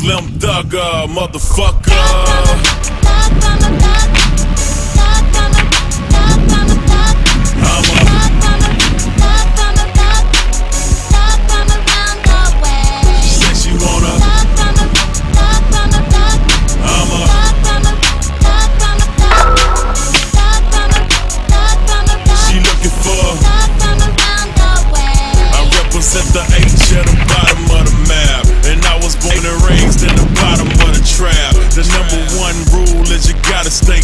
Slim Thugger, motherfucker.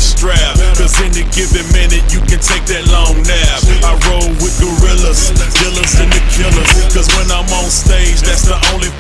Strapped. Cause any given minute you can take that long nap. I roll with gorillas, dealers and the killers. Cause when I'm on stage, that's the only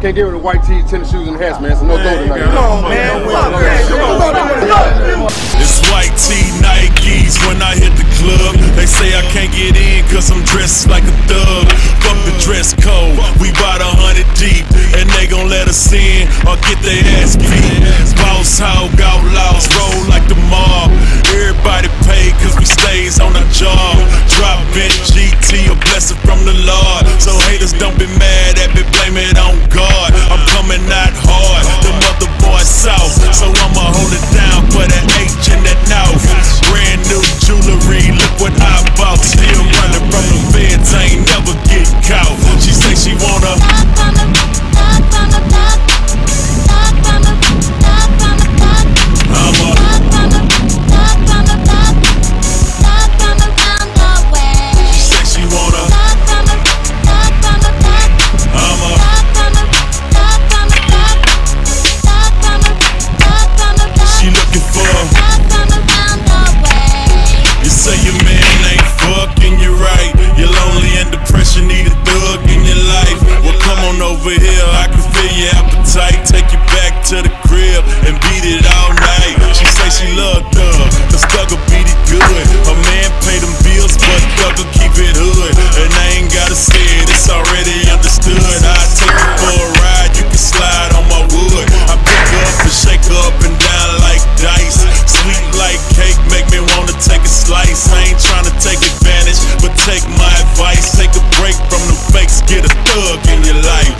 can't get rid of white tees, tennis shoes, and hats, man. So no go tonight. Come on, man. Fuck that. It's white tee Nikes when I hit the club. They say I can't get in cause I'm dressed like a thug. Fuck the dress code, we over here, I can feel your appetite. Take you back to the crib and beat it all night. She say she love Thug, cause Thug'll beat it good. Her man pay them bills, but Thug'll keep it hood. And I ain't gotta say it, it's already understood. I take you for a ride, you can slide on my wood. I pick up and shake up and down like dice. Sweet like cake, make me wanna take a slice. I ain't tryna take advantage, but take my advice. Take a break from the fakes, get a thug in your life.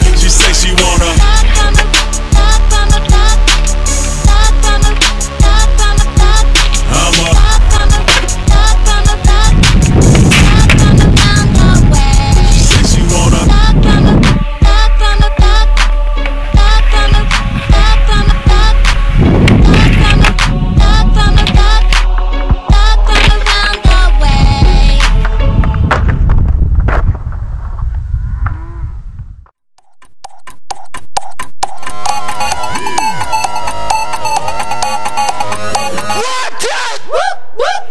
What?